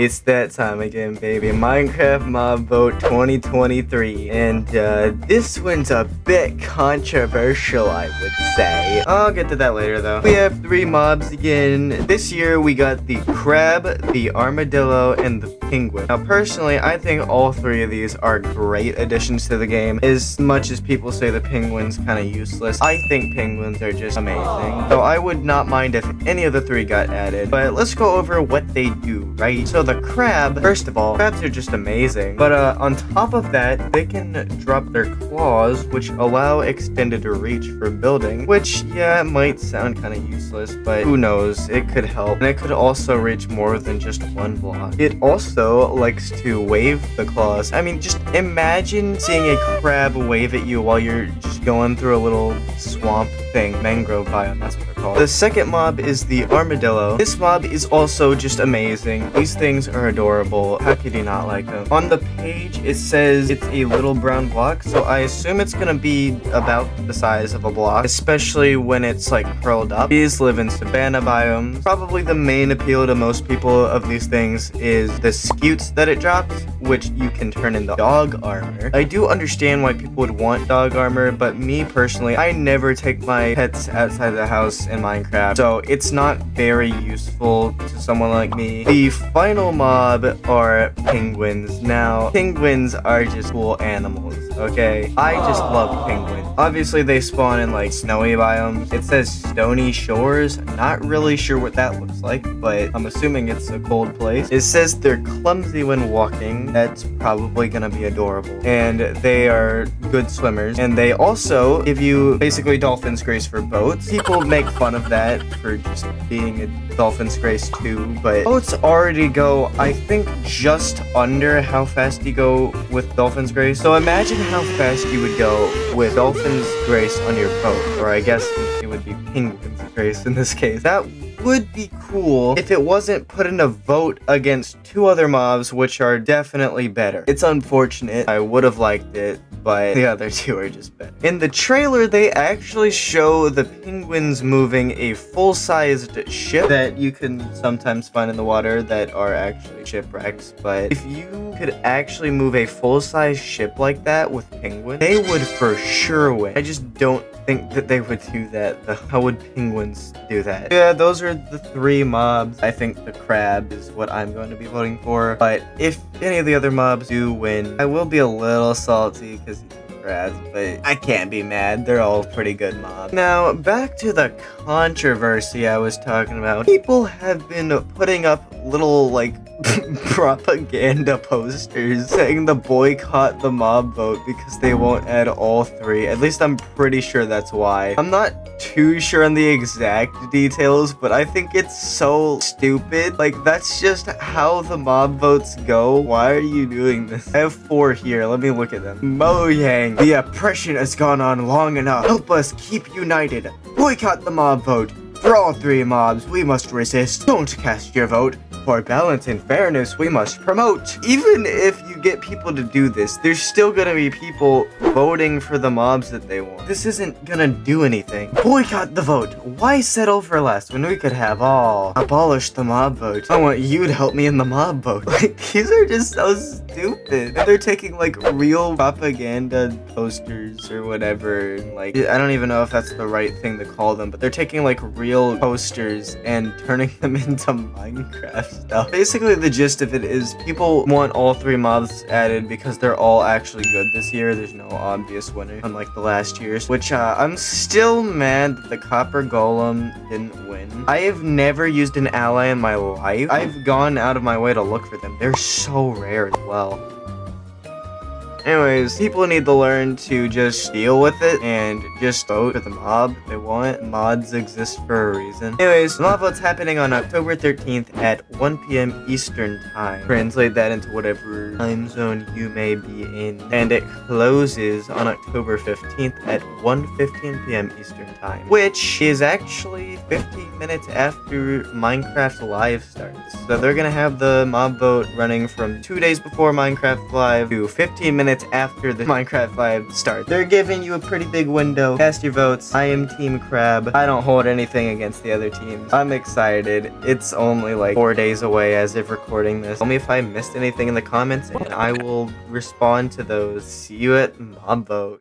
It's that time again, baby. Minecraft Mob Vote 2023. And uh, this one's a bit controversial, I would say. I'll get to that later, though. We have three mobs again. This year, we got the crab, the armadillo, and the penguin. Now, personally, I think all three of these are great additions to the game. As much as people say the penguin's kind of useless, I think penguins are just amazing. So I would not mind if any of the three got added. But let's go over what they do, right? So the crab, first of all, crabs are just amazing. But uh, on top of that, they can drop their claws, which allow extended reach for building, which, yeah, might sound kind of useless, but who knows, it could help. And it could also reach more than just one block. It also likes to wave the claws. I mean, just imagine seeing a crab wave at you while you're just going through a little swamp thing, mangrove biome, that's what called. The second mob is the armadillo. This mob is also just amazing. These things are adorable. How could you not like them? On the page, it says it's a little brown block, so I assume it's gonna be about the size of a block, especially when it's like curled up. These live in savanna biomes. Probably the main appeal to most people of these things is the scutes that it drops, which you can turn into dog armor. I do understand why people would want dog armor, but me personally, I never take my pets outside the house in Minecraft, so it's not very useful to someone like me. The final mob are penguins. Now, penguins are just cool animals, okay? I just love penguins. Obviously, they spawn in like snowy biomes. It says stony shores. Not really sure what that looks like, but I'm assuming it's a cold place. It says they're clumsy when walking. That's probably gonna be adorable. And they are good swimmers. And they also give you basically dolphin's grace for boats. People make fun of that for just being a dolphin's grace too, but boats already go, I think, just under how fast you go with dolphin's grace. So imagine how fast you would go with dolphin's grace on your boat, or I guess it would be penguin's grace in this case. That would be cool if it wasn't put in a vote against two other mobs which are definitely better. It's unfortunate. I would have liked it, but the other two are just better. In the trailer, they actually show the penguins moving a full-sized ship that you can sometimes find in the water that are actually shipwrecks, but if you could actually move a full-sized ship like that with penguins, they would for sure win. I just don't think that they would do that though. How would penguins do that? Yeah, those are the three mobs. I think the crab is what I'm going to be voting for. But if any of the other mobs do win, I will be a little salty because but I can't be mad. They're all pretty good mobs. Now, back to the controversy I was talking about. People have been putting up little, like, propaganda posters saying the boycott the mob vote because they won't add all three. At least I'm pretty sure that's why. I'm not too sure on the exact details, but I think it's so stupid. Like, that's just how the mob votes go. Why are you doing this? I have four here. Let me look at them. Mojang, the oppression has gone on long enough. Help us keep united. Boycott the mob vote. For all three mobs, we must resist. Don't cast your vote. For balance and fairness, we must promote. Even if you get people to do this, there's still gonna be people voting for the mobs that they want. This isn't gonna do anything. Boycott the vote. Why settle for less when we could have all? Abolish the mob vote. I want you to help me in the mob vote. Like, these are just so stupid. And they're taking, like, real propaganda posters or whatever. And, like, I don't even know if that's the right thing to call them, but they're taking, like, real posters and turning them into Minecraft stuff. Basically, the gist of it is people want all three mobs added because they're all actually good this year. There's no obvious winner, unlike the last years, which uh, I'm still mad that the Copper Golem didn't win. I have never used an Allay in my life. I've gone out of my way to look for them. They're so rare as well. Anyways, people need to learn to just deal with it and just vote for the mob they want. Mods exist for a reason. Anyways, mob vote's happening on October 13th at 1 p.m. Eastern Time. Translate that into whatever time zone you may be in. And it closes on October 15th at 1.15 p.m. Eastern Time, which is actually 15 minutes after Minecraft Live starts. So they're gonna have the mob vote running from two days before Minecraft Live to 15 minutes minutes after the Minecraft Live starts. They're giving you a pretty big window. Cast your votes. I am Team Crab. I don't hold anything against the other teams. I'm excited. It's only like four days away as of recording this. Tell me if I missed anything in the comments and I will respond to those. See you at Mob Vote.